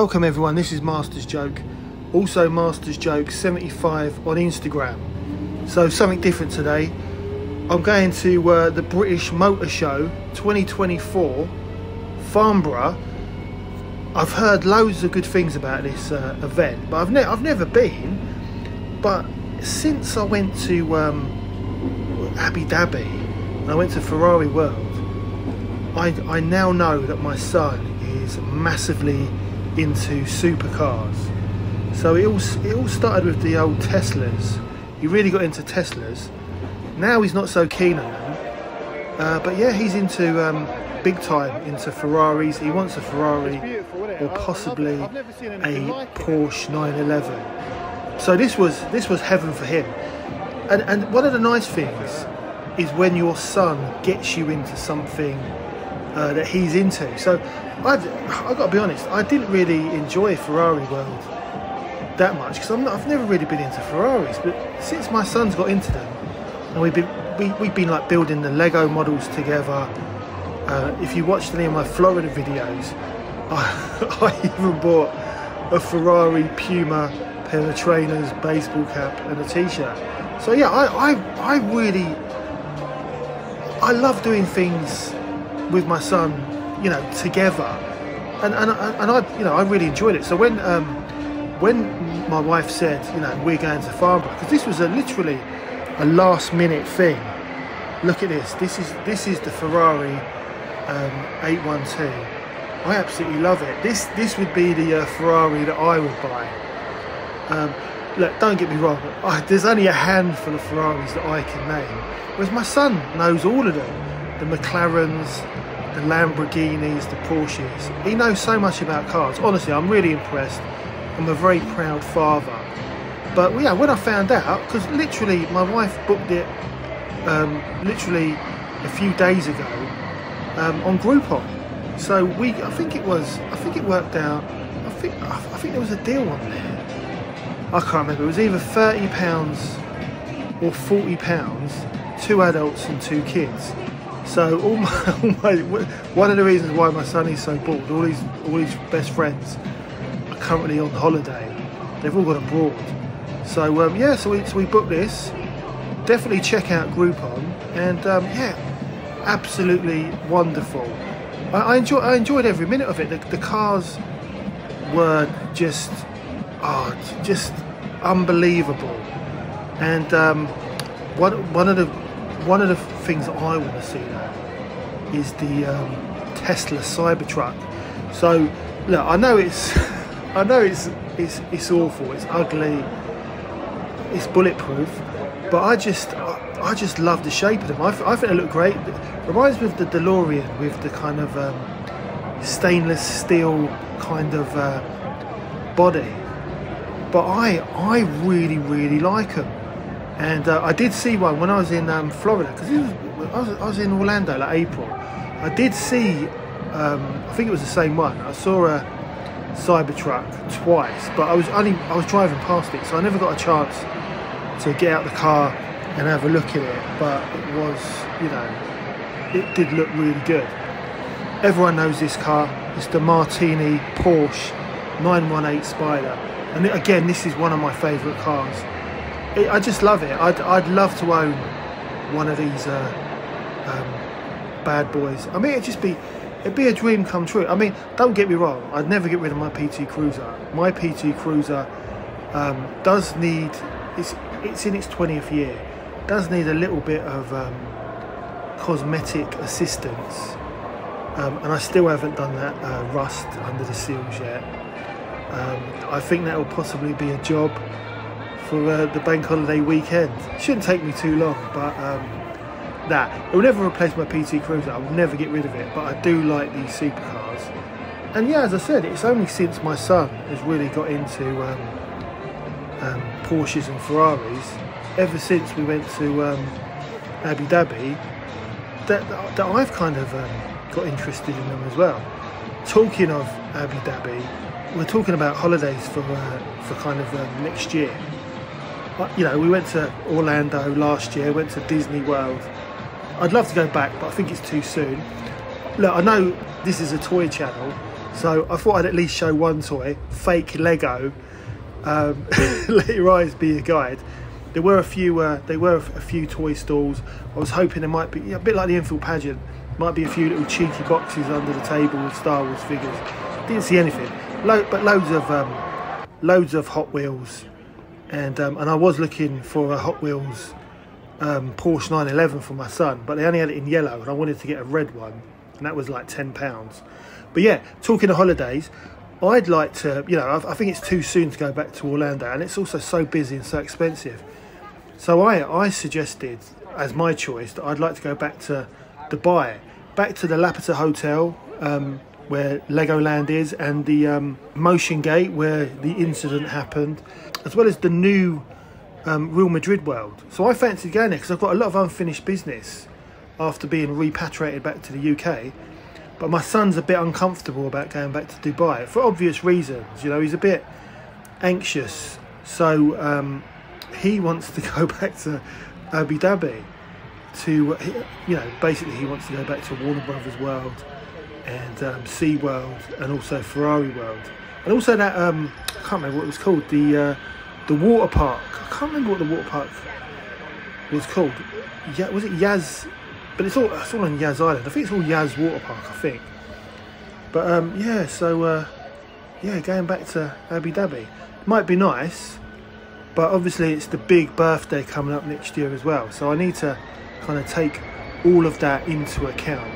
Welcome everyone, this is Masters Joke, also Masters Joke 75 on Instagram. So something different today. I'm going to uh, the British Motor Show 2024, Farnborough. I've heard loads of good things about this uh, event, but I've, ne- I've never been. But since I went to um, Abu Dhabi, and I went to Ferrari World, I, I now know that my son is massively into supercars. So it all, it all started with the old Teslas. He really got into Teslas. Now he's not so keen on them. Uh, but yeah, he's into um, big time into Ferraris. He wants a Ferrari or possibly a Porsche 911. So this was this was heaven for him. And and one of the nice things is when your son gets you into something uh, that he's into. So I've, I've got to be honest, I didn't really enjoy Ferrari World that much because I've never really been into Ferraris. But since my son's got into them, and we've been we, we've been like building the Lego models together. Uh, if you watched any of my Florida videos, I, I even bought a Ferrari Puma pair of trainers, baseball cap, and a t-shirt. So yeah, I, I, I really, I love doing things with my son, you know, together, and and and I, you know, I really enjoyed it. So when um, when my wife said, you know, we're going to Farnborough, because this was a literally a last minute thing. Look at this. This is this is the Ferrari um, 812. I absolutely love it. This this would be the uh, Ferrari that I would buy. Um, look, don't get me wrong. I, there's only a handful of Ferraris that I can name, whereas my son knows all of them. The McLarens, the Lamborghinis, the Porsches. He knows so much about cars. Honestly, I'm really impressed. I'm a very proud father. But yeah, when I found out, because literally my wife booked it um, literally a few days ago um, on Groupon. So we, I think it was, I think it worked out. I think, I think there was a deal on there. I can't remember. It was either thirty pounds or forty pounds, two adults and two kids. So all my, all my, one of the reasons why my son is so bored, all his all his best friends are currently on holiday. They've all gone abroad. So um, yeah, so we so we booked this. Definitely check out Groupon, and um, yeah, absolutely wonderful. I, I enjoy I enjoyed every minute of it. The, the cars were just oh, just unbelievable, and um, one one of the one of the things that I want to see now is the um, Tesla Cybertruck. So look, I know it's I know it's it's it's awful, it's ugly, it's bulletproof, but I just I, I just love the shape of them. I, I think they look great. It reminds me of the DeLorean with the kind of um, stainless steel kind of uh, body. But I I really really like them. And uh, I did see one when I was in um, Florida because I, I, was in Orlando like April. I did see, um, I think it was the same one. I saw a Cybertruck twice, but I was only I was driving past it, so I never got a chance to get out the car and have a look at it. But it was, you know, it did look really good. Everyone knows this car. It's the Martini Porsche 918 Spyder, and again, this is one of my favourite cars. It, I just love it. I'd, I'd love to own one of these uh, um, bad boys. I mean, it'd just be it'd be a dream come true. I mean, don't get me wrong. I'd never get rid of my PT Cruiser. My PT Cruiser um, does need it's it's in its 20th year. Does need a little bit of um, cosmetic assistance, um, and I still haven't done that uh, rust under the seals yet. Um, I think that will possibly be a job for uh, the bank holiday weekend. Shouldn't take me too long, but um, that it will never replace my PT Cruiser. I will never get rid of it, but I do like these supercars. And yeah, as I said, it's only since my son has really got into um, um, Porsches and Ferraris, ever since we went to um, Abu Dhabi, that, that I've kind of um, got interested in them as well. Talking of Abu Dhabi, we're talking about holidays for uh, for kind of um, next year you know, we went to Orlando last year, went to Disney World. I'd love to go back, but I think it's too soon. Look, I know this is a toy channel, So I thought I'd at least show one toy, fake Lego. Um, let your eyes be your guide. There were a few. Uh, there were a few toy stalls. I was hoping there might be a bit like the Enfield pageant. Might be a few little cheeky boxes under the table with Star Wars figures. Didn't see anything. Lo- but loads of um, loads of Hot Wheels, and um, and I was looking for a Hot Wheels um, Porsche 911 for my son, but they only had it in yellow, and I wanted to get a red one, and that was like ten pounds. But yeah, talking of holidays, I'd like to, you know, I, I think it's too soon to go back to Orlando, and it's also so busy and so expensive. So I, I suggested as my choice that I'd like to go back to Dubai, back to the Lapita Hotel, um, where Legoland is, and the um, Motion Gate, where the incident happened, as well as the new um, Real Madrid World. So I fancied going there because I've got a lot of unfinished business after being repatriated back to the UK. But my son's a bit uncomfortable about going back to Dubai for obvious reasons. You know, he's a bit anxious. So um, he wants to go back to Abu Dhabi to, you know, basically he wants to go back to Warner Brothers World and um, Sea World and also Ferrari World. And also that, um, I can't remember what it was called, the, uh, the water park. I can't remember what the water park was called. Yeah, was it Yas? But it's all it's all on Yas Island. I think it's all Yas Water Park. I think. But um, yeah, so uh, yeah, going back to Abu Dhabi might be nice, but obviously it's the big birthday coming up next year as well. So I need to kind of take all of that into account.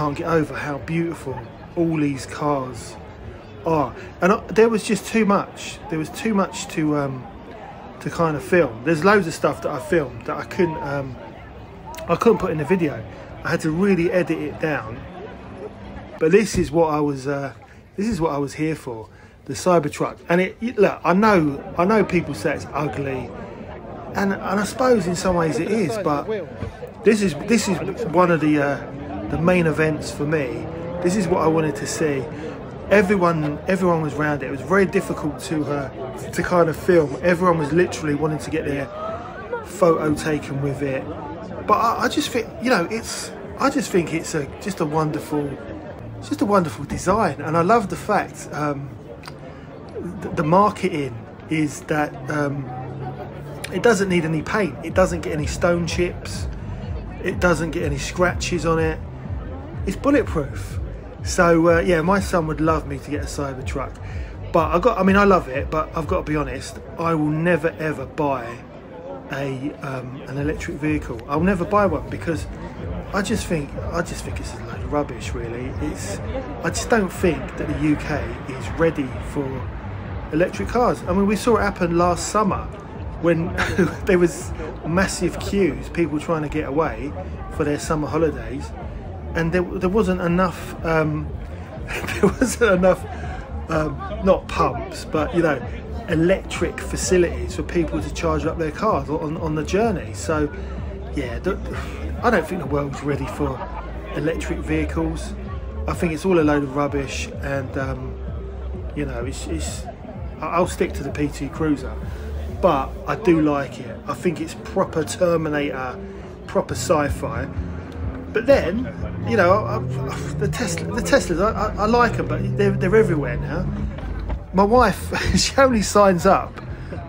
Can't get over how beautiful all these cars are, and I, there was just too much. There was too much to um, to kind of film. There's loads of stuff that I filmed that I couldn't um, I couldn't put in the video. I had to really edit it down. But this is what I was uh, this is what I was here for, the Cybertruck. And it look, I know I know people say it's ugly, and and I suppose in some ways it is, but this is this is one of the uh, the main events for me. This is what I wanted to see. Everyone, everyone was around it. It was very difficult to uh, to kind of film. Everyone was literally wanting to get their photo taken with it. But I, I just think, you know, it's. I just think it's a just a wonderful, just a wonderful design, and I love the fact um, the, the marketing is that um, it doesn't need any paint. It doesn't get any stone chips. It doesn't get any scratches on it it's bulletproof. So uh, yeah, my son would love me to get a Cybertruck, but I got. I mean, I love it, but I've got to be honest. I will never ever buy a um, an electric vehicle. I'll never buy one because I just think I just think it's a load of rubbish. Really, it's. I just don't think that the UK is ready for electric cars. I mean, we saw it happen last summer when there was massive queues, people trying to get away for their summer holidays and there, there wasn't enough um, there wasn't enough um, not pumps but you know electric facilities for people to charge up their cars on, on the journey. So yeah the, I don't think the world's ready for electric vehicles. I think it's all a load of rubbish and um, you know it's, it's I'll stick to the PT Cruiser but I do like it. I think it's proper Terminator proper sci-fi but then, you know, the Tesla, the Teslas, I, I, like them, but they're, they're everywhere now. My wife, she only signs up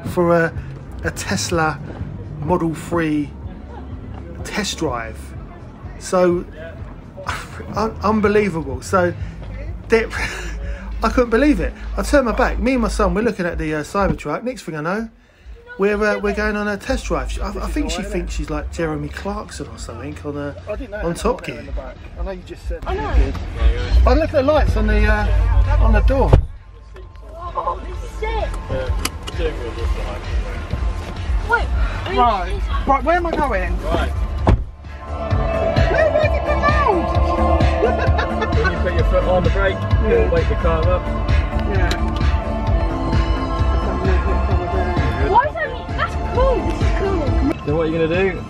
for a, a Tesla Model 3 test drive. So, un- unbelievable. So, I couldn't believe it. I turned my back. Me and my son, we're looking at the uh, Cybertruck. Next thing I know, we're uh, we're going on a test drive. I, I think she thinks she's like Jeremy Clarkson or something on a on Top Gear. I know you just said. I know. I look at the lights on the uh, on the door. Oh, this The steering wheel just behind you. Wait. Right. Right, where am I going? Right. Where, where's it come out? You put your foot on the brake, it'll wake the car up. Yeah. Cool. This is cool. Then what you're gonna do,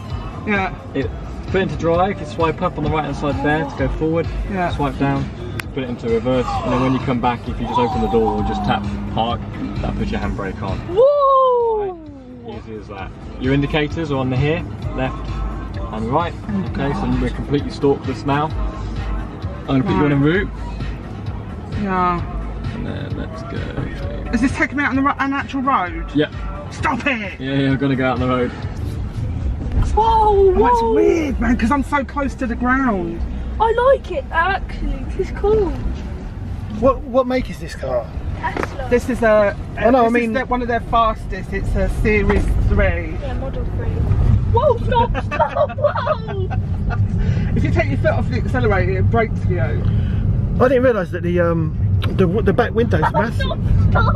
Yeah, it, put into drive, you swipe up on the right hand side there to go forward, Yeah. swipe down, put it into reverse, and then when you come back, if you just open the door or just tap park, that puts your handbrake on. Whoa. Easy as that. Your indicators are on the here, left and right. Okay, so oh, we're completely stalkless now. I'm gonna put you on a route, yeah. and then let's go. Is this taking me out on the an actual road? Yeah, Stop it! yeah, yeah, we're gonna go out on the road. Whoa. Oh, that's whoa. weird, man, because I'm so close to the ground. I like it actually. It's cool. What what make is this car? Tesla. This is a. Oh, no, I this is mean- their- one of their fastest. It's a Series Three. Yeah, Model 3. Whoa, stop, stop, whoa! If you take your foot off the accelerator, it breaks for you. I didn't realise that the um the the back window's massive. Stop,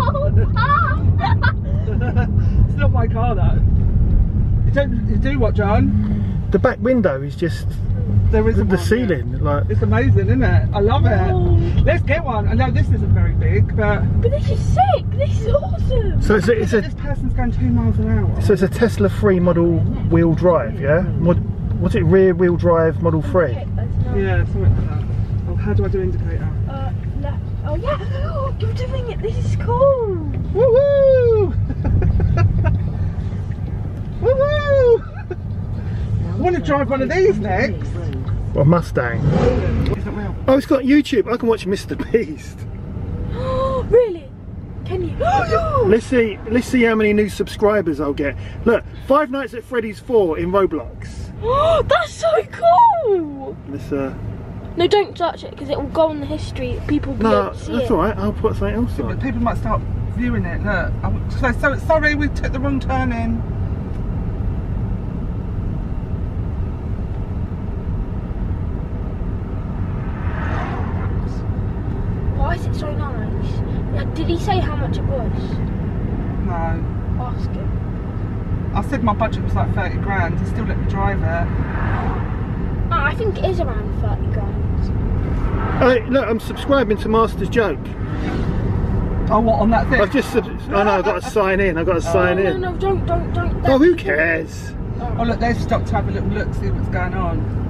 stop! It's not my car though. You don't you do what, John? The back window is just There is the, the one, ceiling. Like. It's amazing, isn't it? I love Oh. it. Let's get one. I know this isn't very big, but But this is sick. This is awesome. so it's a, it's this person's going two miles an hour. so it's a Tesla 3 model wheel drive. Yeah. Mod, what's it? Rear wheel drive Model 3. Okay, that's. Yeah, something like that. Oh, how do I do indicator? Uh, left. Oh yeah, you're doing it. This is cool. Woo woo! woo woo! I want to drive one of these next. Well, Mustang. Oh, it's got YouTube. I can watch Mr Beast. really? Can you? Let's see. Let's see how many new subscribers I'll get. Look, Five Nights at Freddy's 4 in Roblox. Oh, that's so cool. Let's uh. No, don't touch it because it will go on the history. People will No, see that's it. all right. I'll put something else But on. people might start viewing it. Look, I'm so, so sorry we took the wrong turn in. Why is it so nice? Yeah, did he say how much it was? No, Ask him. I said my budget was like 30 grand. He still let me drive it. Oh, I think it is around 30 grand. Hey, look, I'm subscribing to Master's Joke. Oh, what on that thing? I've just. Sub- oh no, I've got to sign in. I've got to oh. sign no, in. no, no, don't, don't, don't. Oh, who cares? Oh look, they've stopped to have a little look, see what's going on.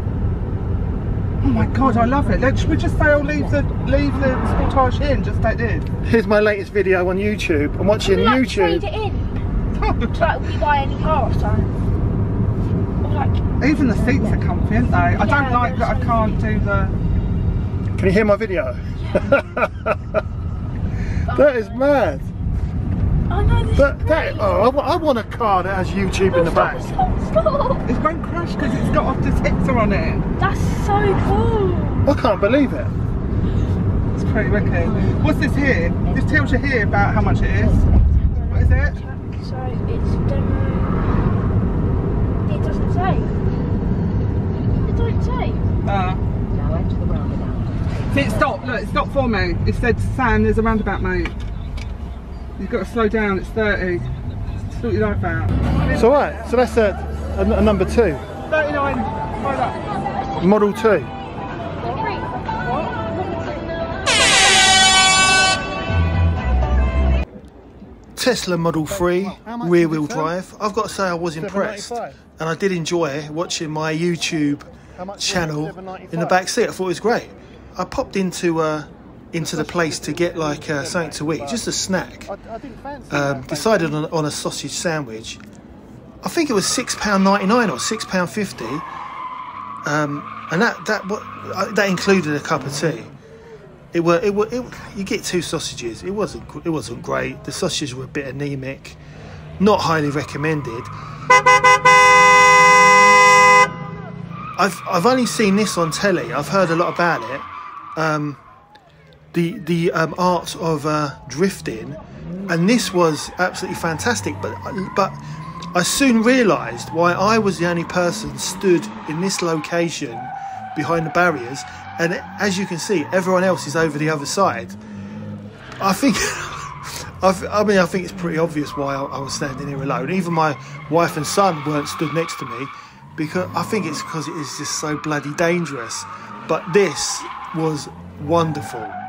Oh my god, I love it. Let's, should we just say, oh, leave the leave the Sportage in, just like this. Here's my latest video on YouTube. I'm watching Can we, like, YouTube. trade it in? Like we buy any car or something. Like, Even the seats are comfy, aren't they? I don't like that I can't do the. Can you hear my video? that is mad. I know this But is that, oh, I, I want a car that has YouTube in the back. Stop, stop. It won't crash because it's got off detector on it. That's so cool. I can't believe it. It's pretty wicked. What's this here? This tells you here about how much it is. What is it? So it's demo. It doesn't say. It don't say. Uh, Now enter the roundabout. see, it stopped. Look, it stopped for me. It said, Sam, there's a roundabout, mate. You've got to slow down. It's 30. Sort your life out. It's all right. So that's a, a, a number two, 39. Find up. Model two. Tesla Model 3 rear wheel drive. I've got to say I was impressed and I did enjoy watching my YouTube channel in the back seat. I thought it was great. I popped into uh, into the place to get like uh, something to eat, just a snack. Um, decided on, on a sausage sandwich. I think it was six pound ninety nine or six pound fifty, um, and that that what uh, that included a cup of tea. It were it were it, you get two sausages. It wasn't it wasn't great. The sausages were a bit anemic, not highly recommended. I've I've only seen this on telly. I've heard a lot about it. Um, the the um, art of uh, drifting, and this was absolutely fantastic. But but I soon realised why I was the only person stood in this location behind the barriers, and as you can see, everyone else is over the other side. I think I, I mean, I think it's pretty obvious why I, I was standing here alone. Even my wife and son weren't stood next to me because I think it's because it is just so bloody dangerous. But this was wonderful.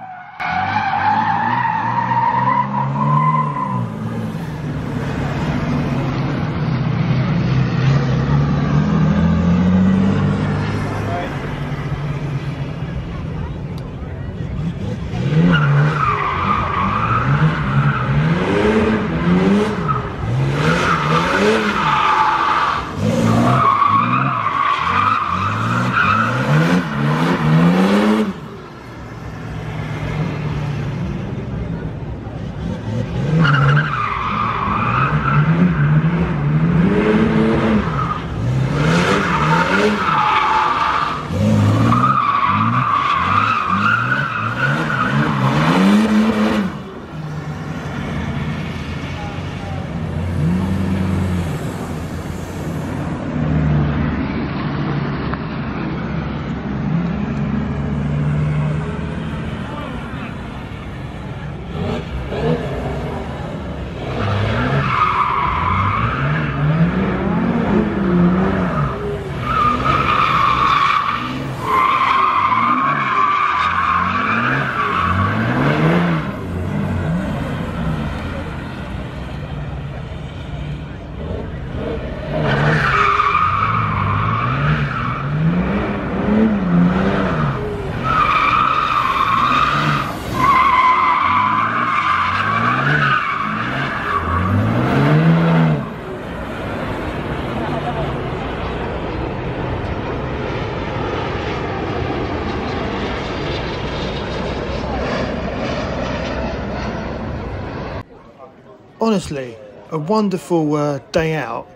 Honestly, a wonderful uh, day out.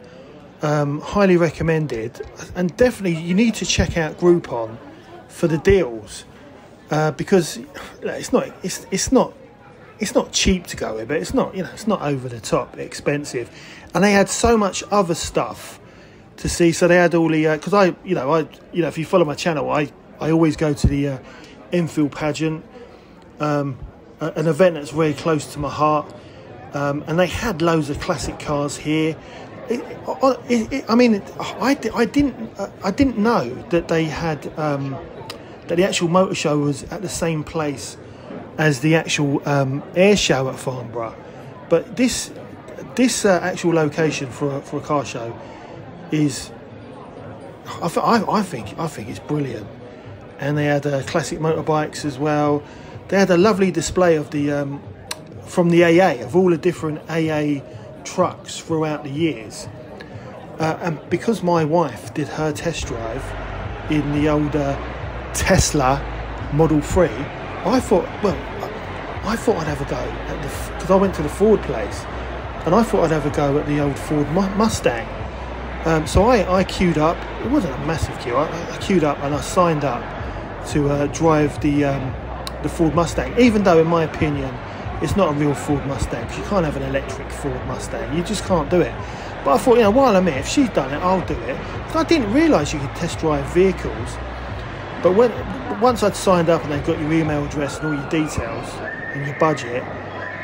Um, highly recommended, and definitely you need to check out Groupon for the deals uh, because it's not it's it's not it's not cheap to go here, but it's not you know it's not over the top expensive, and they had so much other stuff to see. So they had all the because uh, I you know I you know if you follow my channel, I I always go to the uh, Enfield pageant, um, an event that's very close to my heart. Um, and they had loads of classic cars here. It, it, it, I mean, I, I didn't uh, I didn't know that they had um, that the actual motor show was at the same place as the actual um, air show at Farnborough. But this this uh, actual location for a, for a car show is I, I, I think I think it's brilliant. And they had uh, classic motorbikes as well. They had a lovely display of the um, from the AA of all the different AA trucks throughout the years. Uh, and because my wife did her test drive in the older Tesla Model 3, I thought, well, I thought I'd have a go at the because I went to the Ford place, and I thought I'd have a go at the old Ford Mustang. Um, so I, I queued up. It wasn't a massive queue. I, I queued up and I signed up to uh, drive the um, the Ford Mustang. Even though, in my opinion, it's not a real Ford Mustang because you can't have an electric Ford Mustang. You just can't do it. But I thought, you know, while I'm here, if she's done it, I'll do it. I didn't realise you could test drive vehicles. But when once I'd signed up and they got your email address and all your details and your budget,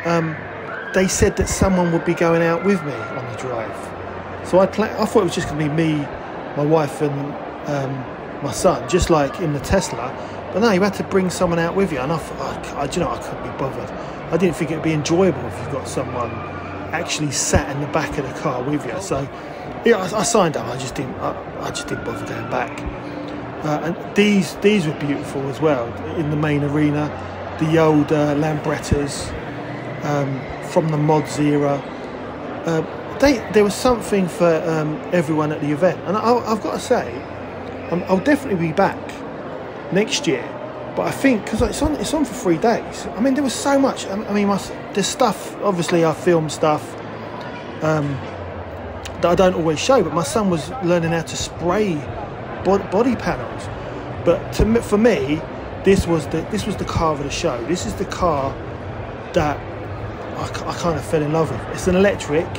um, they said that someone would be going out with me on the drive. So I I thought it was just going to be me, my wife, and um, my son, just like in the Tesla. But no, you had to bring someone out with you, and I thought, I, you know, I couldn't be bothered. I didn't think it'd be enjoyable if you've got someone actually sat in the back of the car with you. So yeah, I, I signed up. I just didn't. I, I, just didn't bother going back. Uh, and these these were beautiful as well in the main arena. The old uh, Lambrettas um, from the mods era. Uh, they, there was something for um, everyone at the event, and I, have got to say, um, I'll definitely be back next year but I think because it's on, it's on for three days. I mean, there was so much. I mean, my, there's stuff. Obviously, I film stuff um, that I don't always show. But my son was learning how to spray body panels. But to, for me, this was the this was the car of the show. This is the car that I, I kind of fell in love with. It's an electric,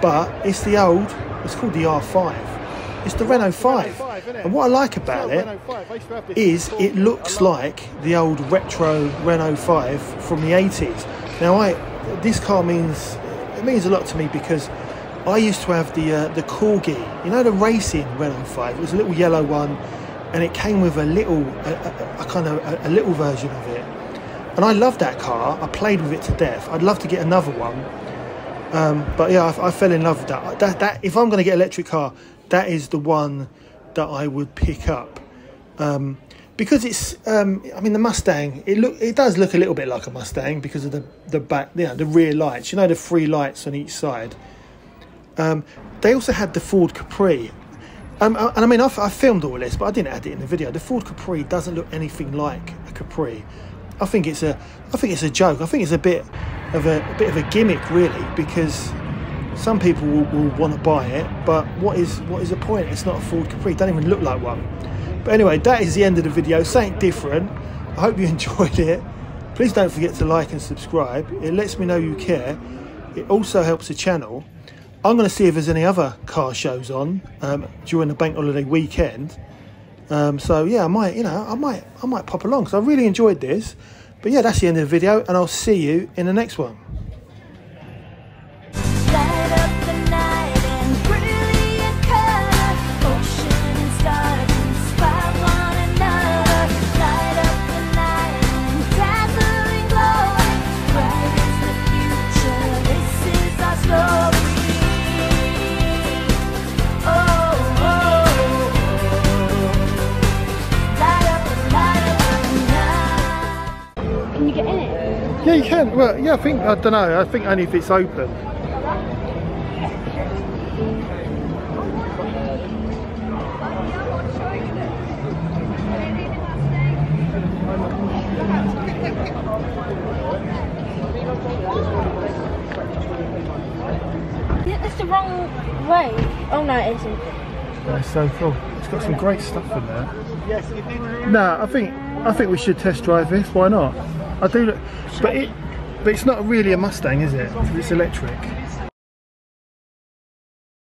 but it's the old. It's called the R5 it's the Renault 5. And what I like about it is it looks like the old retro Renault 5 from the 80s. Now, I this car means it means a lot to me because I used to have the uh, the Corgi, you know, the racing Renault 5. It was a little yellow one, and it came with a little, a, a, a kind of a, a little version of it. And I loved that car. I played with it to death. I'd love to get another one. Um, but yeah, I, I fell in love with that. That, that if I'm going to get an electric car, that is the one that I would pick up. Um, because it's, um, I mean, the Mustang. It look, it does look a little bit like a Mustang because of the the back, know, the rear lights. You know, the three lights on each side. Um, they also had the Ford Capri, um, and I mean, I, I filmed all this, but I didn't add it in the video. The Ford Capri doesn't look anything like a Capri. I think it's a, I think it's a joke. I think it's a bit of a, a bit of a gimmick, really, because some people will, will want to buy it, but what is what is the point? It's not a Ford Capri. It doesn't even look like one. But anyway, that is the end of the video. Something different. I hope you enjoyed it. Please don't forget to like and subscribe. It lets me know you care. It also helps the channel. I'm going to see if there's any other car shows on um, during the bank holiday weekend. Um, so yeah, I might, you know, I might, I might pop along because I really enjoyed this. But yeah, that's the end of the video, and I'll see you in the next one. You can. Well, yeah, I think I don't know. I think only if it's open. Yeah, that's the wrong way. Oh no, it isn't. That's so cool. It's got some great stuff in there. Yes, No, I think I think we should test drive this. Why not? I do, look- but it, but it's not really a Mustang, is it? It's electric.